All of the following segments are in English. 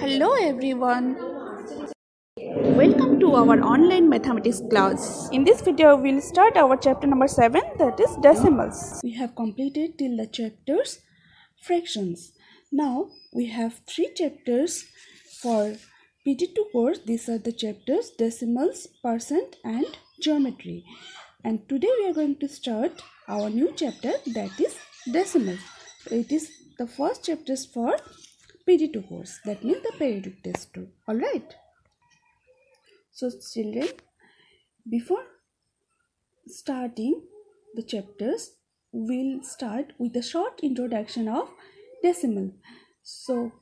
Hello everyone. Welcome to our online mathematics class. In this video we'll start our chapter number 7 that is decimals. We have completed till the chapters fractions. Now we have three chapters for PT2 course. These are the chapters decimals, percent and geometry. And today we are going to start our new chapter that is decimals. It is the first chapters for PT2 course. That means the periodic test. 2 all right so children before starting the chapters we'll start with a short introduction of decimal. So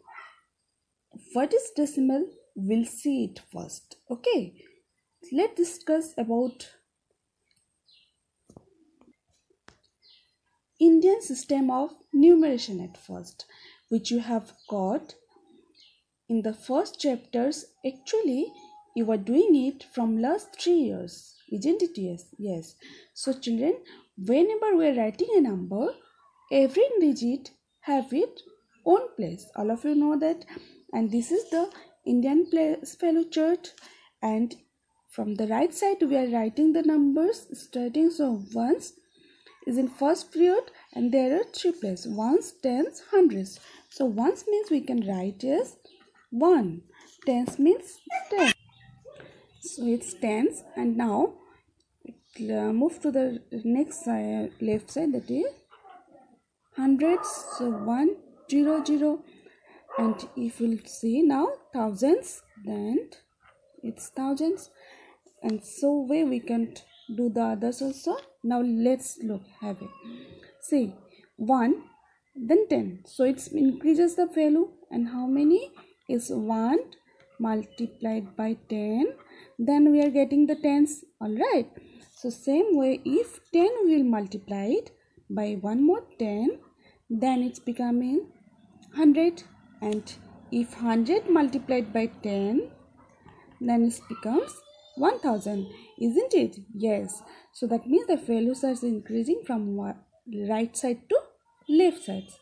what is decimal? We'll see it first. Okay. Let's discuss about indian system of numeration at first which you have got in the first chapters actually you are doing it from last three years isn't it? Yes yes. So children whenever we are writing a number every digit have its own place. All of you know that. And this is the indian place value chart and from the right side we are writing the numbers starting so ones is in first period and there are three places ones tens hundreds so ones means we can write as 1. Tens means 10. So it's tens and now uh, move to the next side, left side that is hundreds. So 1, 0, 0 and if we'll see now thousands then it's thousands and so way we can do the others also. Now let's look have it. See 1 then 10 so it increases the value. And how many? Is 1 multiplied by 10 then we are getting the tens. All right. So same way if 10 will multiply it by one more 10 then it's becoming 100 and if 100 multiplied by 10 then it becomes 1000 isn't it? Yes. So that means the values are increasing from right side to left sides.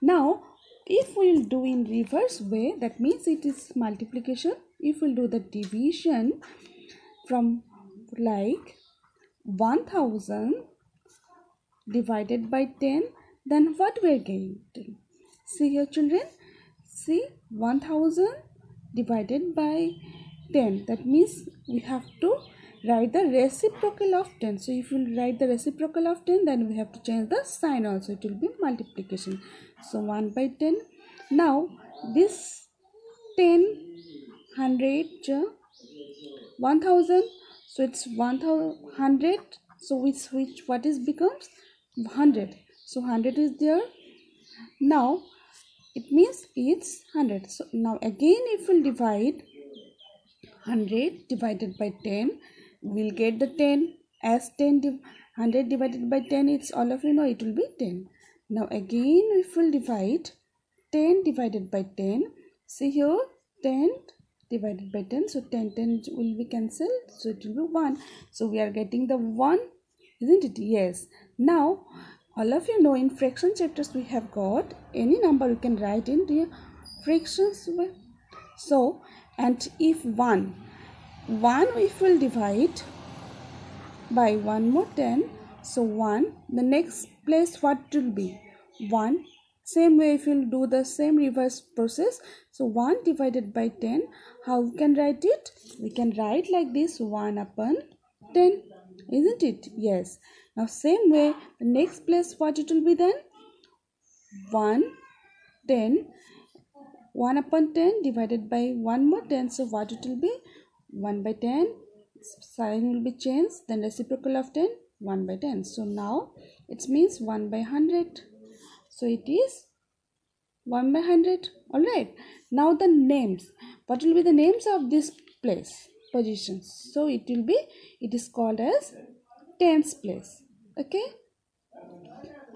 Now, if we will do in reverse way, that means it is multiplication. If we'll do the division from like 1000 divided by 10, then what we are getting? See here children, see 1000 divided by 10. That means we have to write the reciprocal of 10 so if you write the reciprocal of 10 then we have to change the sign also. It will be multiplication. So 1 by 10 now this 10 100 1000 so it's 100 so which which what is becomes? 100 so 100 is there. Now it means it's 100 so now again if we divide 100 divided by 10 we'll get the 10 as 10 100 divided by 10 it's all of you know it will be 10 now again if we'll divide 10 divided by 10 see here 10 divided by 10 so 10 10 will be cancelled so it will be 1 so we are getting the 1 isn't it? Yes. Now all of you know in fraction chapters we have got any number you can write in the fractions so and if 1 1 if we'll divide by 1 more 10 so 1 the next place what will be? 1 same way if you'll do the same reverse process. So 1 divided by 10 how we can write it? We can write like this 1 upon 10 isn't it? Yes. Now same way the next place what it will be then? 1 10 1 upon 10 divided by 1 more 10 so what it will be 1 by 10 sign will be changed then reciprocal of 10 1 by 10 so now it means 1 by 100 so it is 1 by 100 all right. Now the names. What will be the names of this place positions so it will be it is called as tens place. Okay?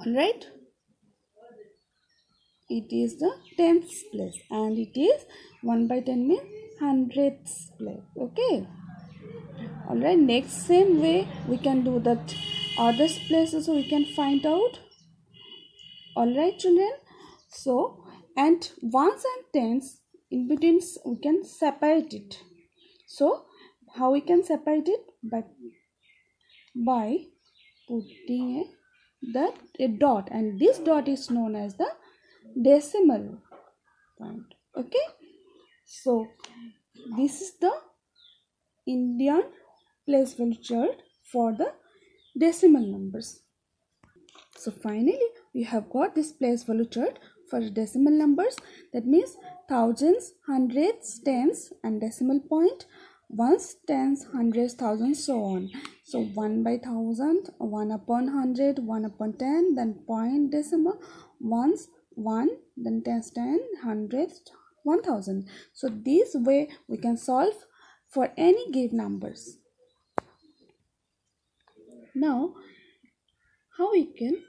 All right. It is the tens place. And it is 1 by 10 means hundredths place okay. All right next same way we can do that. Other places so we can find out. All right children. So and ones and tens in between we can separate it. So how we can separate it? By by putting a that a dot. And this dot is known as the decimal point. Okay so this is the indian place value chart for the decimal numbers. So finally we have got this place value chart for decimal numbers. That means thousands hundreds tens and decimal point. Ones tens hundreds thousands so on. So 1 by thousand 1 upon hundred 1 upon 10 then point decimal. Ones 1 then tens 10 hundreds 1000 so this way we can solve for any given numbers. Now how we can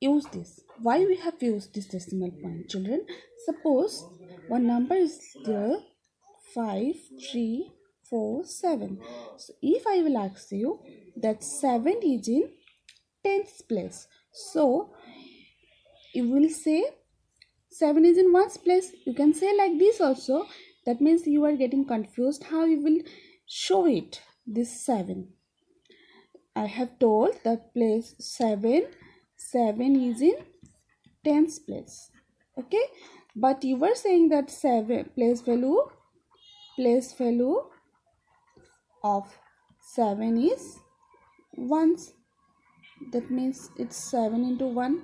use this? Why we have used this decimal point children? Suppose one number is there 5 3 4 7 so if i will ask you that 7 is in tens place so you will say 7 is in ones place. You can say like this also. That means you are getting confused how you will show it this 7 i have told that place 7 7 is in tens place. Okay? But you were saying that 7 place value place value of 7 is ones. That means it's 7 into 1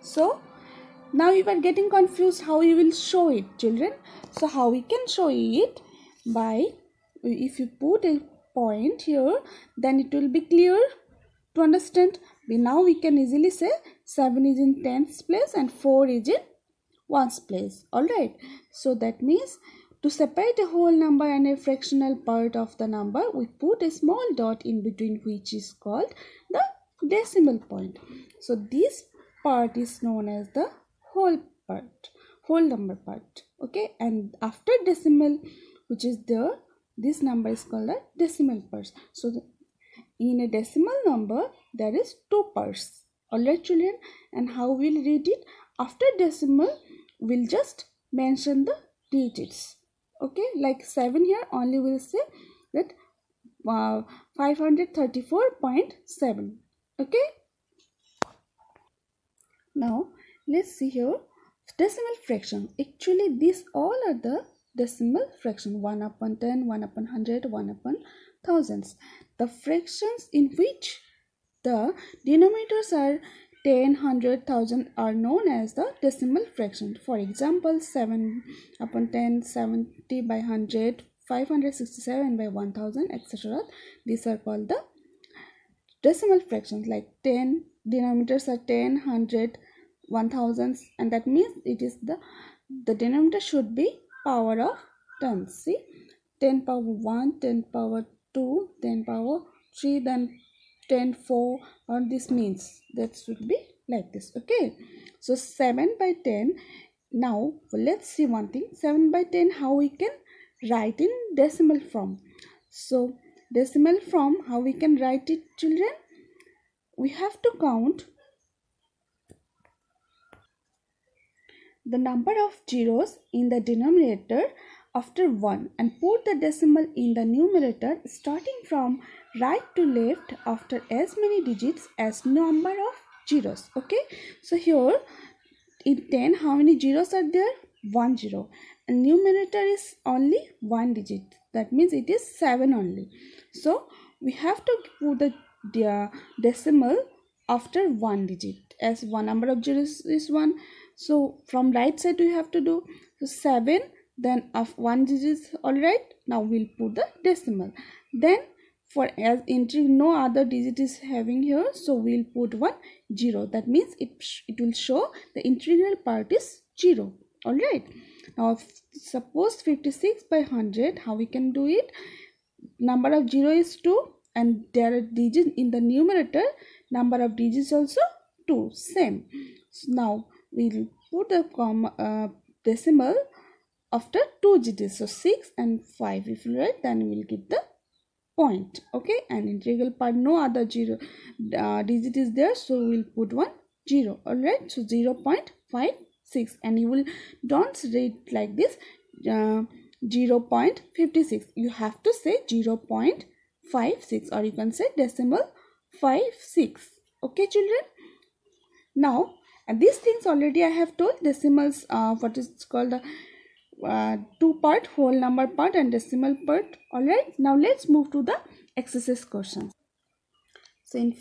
so now you are getting confused how you will show it children. So how we can show it? By if you put a point here then it will be clear to understand. We now we can easily say 7 is in tens place and 4 is in ones place. All right. So that means to separate a whole number and a fractional part of the number we put a small dot in between which is called the decimal point. So this part is known as the whole part whole number part okay? And after decimal which is the this number is called a decimal parts so the, in a decimal number there is two parts alright children? And how we'll read it? After decimal we'll just mention the digits okay? Like 7 here only we'll say that uh, 534.7 okay? Now let's see here. Decimal fraction. Actually these all are the decimal fraction. 1 upon 10 1 upon 100 1 upon thousands. The fractions in which the denominators are 10 100 1000 are known as the decimal fraction. For example 7 upon 10 70 by 100 567 by 1000 etc these are called the decimal fractions. Like 10 denominators are 10 100 1000 and that means it is the the denominator should be power of 10 see 10 power 1 10 power 2 10 power 3 then 10 4 or this means. That should be like this okay? So 7 by 10 now let's see one thing. 7 by 10 how we can write in decimal form? So decimal form how we can write it children? We have to count the number of zeros in the denominator after 1 and put the decimal in the numerator starting from right to left after as many digits as number of zeros. Okay? So here in 10 how many zeros are there? 1 zero. And numerator is only one digit. That means it is 7 only. So we have to put the, the decimal after one digit. As one number of zeros is 1 so from right side we have to do so 7 then of one digit all right. Now we'll put the decimal. Then for as entering no other digit is having here. So we'll put one zero. That means it it will show the integral part is zero. All right. Now suppose 56 by 100 how we can do it? Number of zero is 2 and there are digits in the numerator. Number of digits also 2 same. So now we'll put the comma uh, decimal after two digits. So 6 and 5 if you write then we'll get the point. Okay? And integral part no other zero uh, digit is there. So we'll put one zero. All right so 0 0.57 6 and you will don't read like this uh, 0 0.56 you have to say 0 0.56 or you can say decimal 56 okay children? Now and these things already i have told decimals uh, what is called the uh, two part whole number part and decimal part. All right now let's move to the exercise questions so in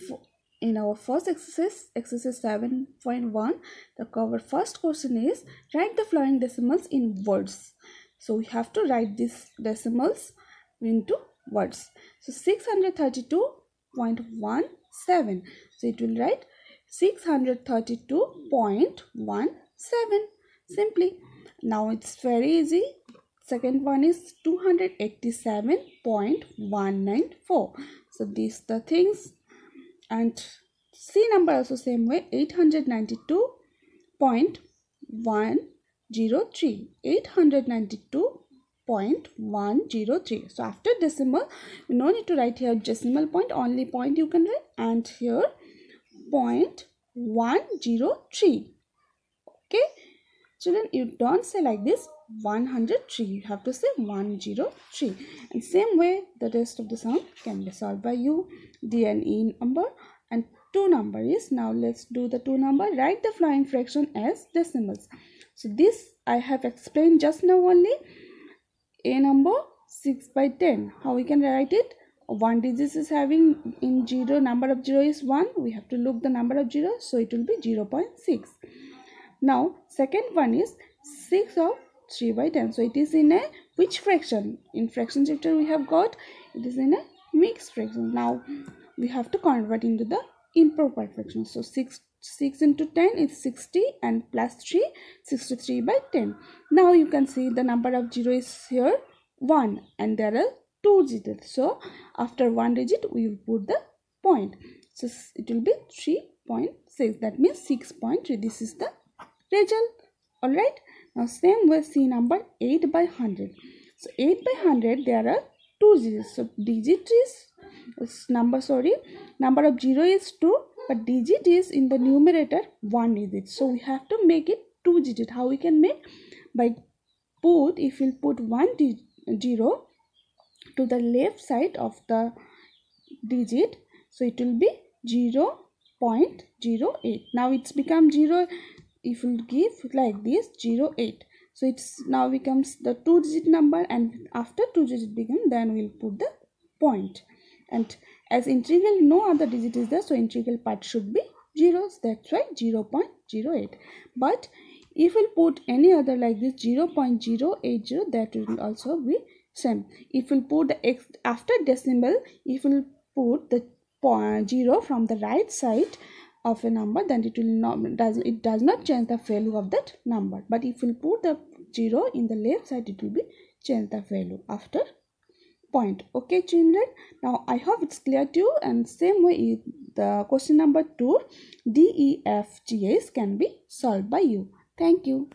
in our first exercise exercise 7.1 the cover first question is write the following decimals in words. So we have to write these decimals into words. So 632.17 so it will write 632.17 simply. Now it's very easy. Second one is 287.194 so these the things. And c number also same way 892.103 892.103 so after decimal no need to write here decimal point only point you can write. And here point 103 okay? Children you don't say like this 103 you have to say 103 and same way the rest of the sum can be solved by you. D and e number and 2 number is. Now let's do the 2 number. Write the flying fraction as decimals. So this i have explained just now only. A number 6 by 10 how we can write it one digit is having in 0 number of 0 is 1 we have to look the number of 0 so it will be 0 0.6 now second one is 6 of 3 by 10. So it is in a which fraction? In fraction chapter we have got it is in a mixed fraction. Now we have to convert into the improper fraction. So 6 6 into 10 is 60 and plus 3 63 by 10 now you can see the number of 0 is here 1 and there are two digits so after one digit we will put the point. So it will be 3.6 that means 6.3 this is the result. All right now same with c number 8 by 100 so 8 by 100 there are two digits. So digit is number sorry number of 0 is 2 but digit is in the numerator 1 digit. So we have to make it 2 digit. How we can make? By put if we put 1 0 to the left side of the digit. So it will be 0 0.08 now it's become 0 if we give like this 0 8 so it's now becomes the two digit number and after two digit begin then we'll put the point. And as integral no other digit is there. So integral part should be zeros. That's why 0 0.08 but if we'll put any other like this 0 0.080 that will also be same. If we put the x after decimal if we put the point 0 from the right side of a number then it will not does it does not change the value of that number. But if we put the zero in the left side it will be change the value after point. Okay children? Now i hope it's clear to you. And same way the question number two d e f g s can be solved by you. Thank you